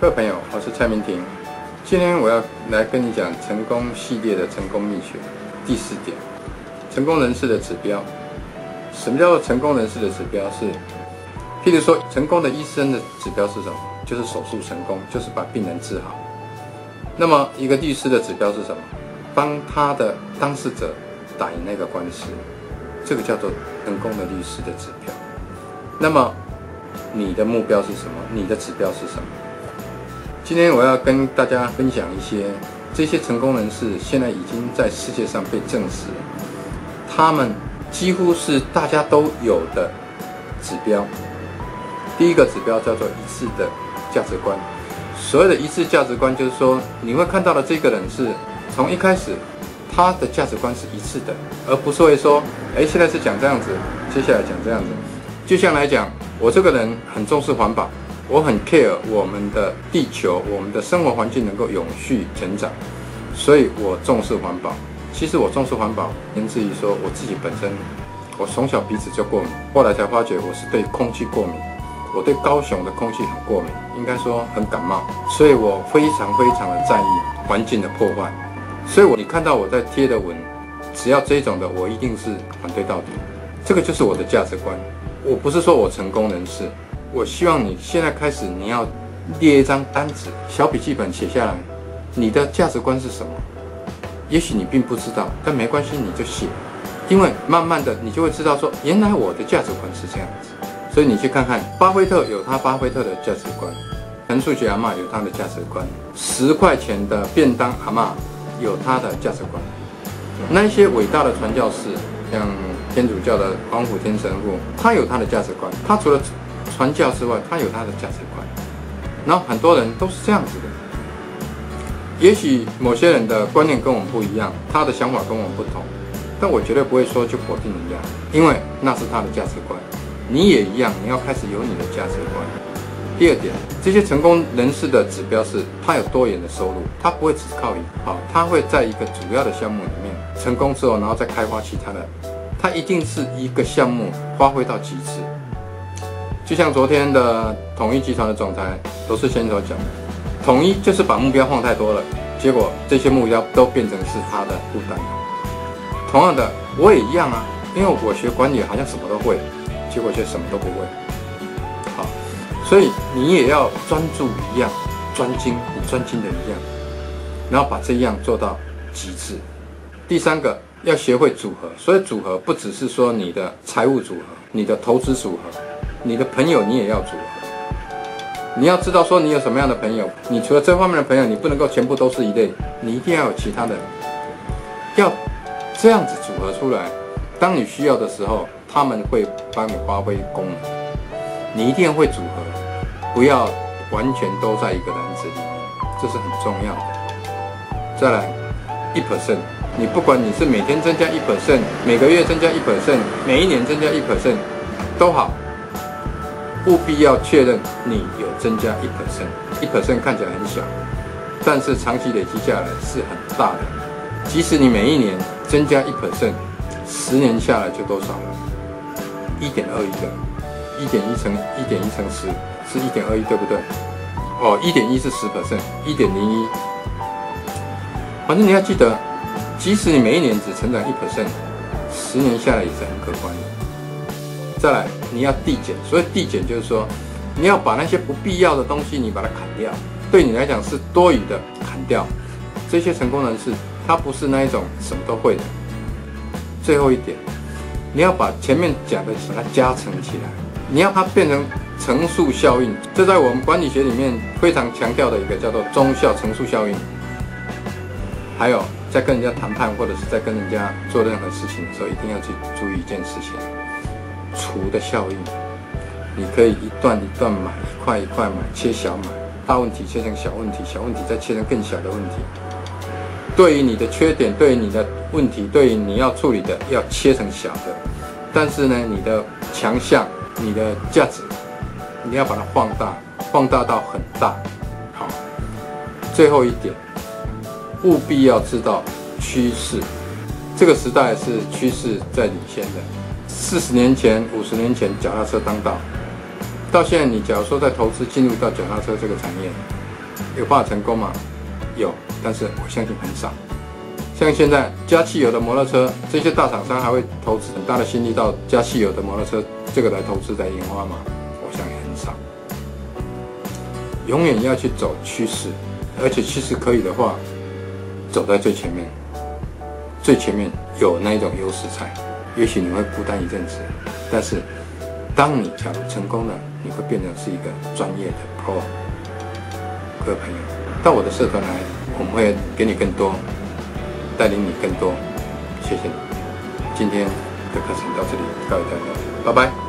各位朋友，我是蔡明婷。今天我要来跟你讲成功系列的成功秘诀第四点：成功人士的指标。什么叫做成功人士的指标？是，譬如说，成功的医生的指标是什么？就是手术成功，就是把病人治好。那么，一个律师的指标是什么？帮他的当事者打赢那个官司，这个叫做成功的律师的指标。那么，你的目标是什么？你的指标是什么？今天我要跟大家分享一些这些成功人士现在已经在世界上被证实，他们几乎是大家都有的指标。第一个指标叫做一致的价值观。所谓的一致价值观，就是说你会看到的这个人是从一开始他的价值观是一致的，而不是会说，哎，现在是讲这样子，接下来讲这样子。就像来讲，我这个人很重视环保。我很 care 我们的地球，我们的生活环境能够永续成长，所以我重视环保。其实我重视环保，源自于说我自己本身，我从小鼻子就过敏，后来才发觉我是对空气过敏，我对高雄的空气很过敏，应该说很感冒，所以我非常非常的在意环境的破坏。所以我你看到我在贴的文，只要这种的，我一定是反对到底。这个就是我的价值观。我不是说我成功人士。我希望你现在开始，你要列一张单子、小笔记本写下来，你的价值观是什么？也许你并不知道，但没关系，你就写，因为慢慢的你就会知道说，原来我的价值观是这样子。所以你去看看，巴菲特有他巴菲特的价值观，陈树杰阿妈有他的价值观，十块钱的便当阿妈有他的价值观。那些伟大的传教士，像天主教的黄埔天神父，他有他的价值观，他除了传教之外，他有他的价值观，然后很多人都是这样子的。也许某些人的观念跟我们不一样，他的想法跟我们不同，但我绝对不会说就否定人家，因为那是他的价值观。你也一样，你要开始有你的价值观。第二点，这些成功人士的指标是他有多元的收入，他不会只靠一好，他会在一个主要的项目里面成功之后，然后再开发其他的，他一定是一个项目发挥到极致。就像昨天的统一集团的总裁罗世先所讲的，统一就是把目标放太多了，结果这些目标都变成是他的负担。同样的，我也一样啊，因为我学管理好像什么都会，结果却什么都不会。好，所以你也要专注一样，专精你专精的一样，然后把这样做到极致。第三个，要学会组合，所以组合不只是说你的财务组合，你的投资组合。你的朋友你也要组合，你要知道说你有什么样的朋友，你除了这方面的朋友，你不能够全部都是一类，你一定要有其他的，要这样子组合出来。当你需要的时候，他们会帮你发挥功能。你一定会组合，不要完全都在一个篮子里，这是很重要的。再来，一 percent，你不管你是每天增加一 percent，每个月增加一 percent，每一年增加一 percent，都好。务必要确认你有增加一 percent，一 percent 看起来很小，但是长期累积下来是很大的。即使你每一年增加一 percent，十年下来就多少了？一点二亿个，一点一乘一点一乘十是一点二亿，对不对？哦，一点一是十 percent，一点零一。反正你要记得，即使你每一年只成长一 percent，十年下来也是很可观的。再来，你要递减。所以递减就是说，你要把那些不必要的东西，你把它砍掉。对你来讲是多余的，砍掉。这些成功人士，他不是那一种什么都会的。最后一点，你要把前面讲的把它加成起来，你要它变成乘数效应。这在我们管理学里面非常强调的一个叫做中效乘数效应。还有，在跟人家谈判或者是在跟人家做任何事情的时候，一定要去注意一件事情。除的效应，你可以一段一段买，一块一块买，切小买，大问题切成小问题，小问题再切成更小的问题。对于你的缺点，对于你的问题，对于你要处理的，要切成小的。但是呢，你的强项，你的价值，你要把它放大，放大到很大。好，最后一点，务必要知道趋势。这个时代是趋势在领先的。四十年前、五十年前，脚踏车当道。到现在，你假如说在投资进入到脚踏车这个产业，有办法成功吗？有，但是我相信很少。像现在加汽油的摩托车，这些大厂商还会投资很大的心力到加汽油的摩托车这个来投资来研发吗？我想也很少。永远要去走趋势，而且趋势可以的话，走在最前面，最前面有那一种优势在。也许你会孤单一阵子，但是当你假如成功了，你会变成是一个专业的 pro。各位朋友，到我的社团来，我们会给你更多，带领你更多。谢谢你，今天的课程到这里告一段落，拜拜。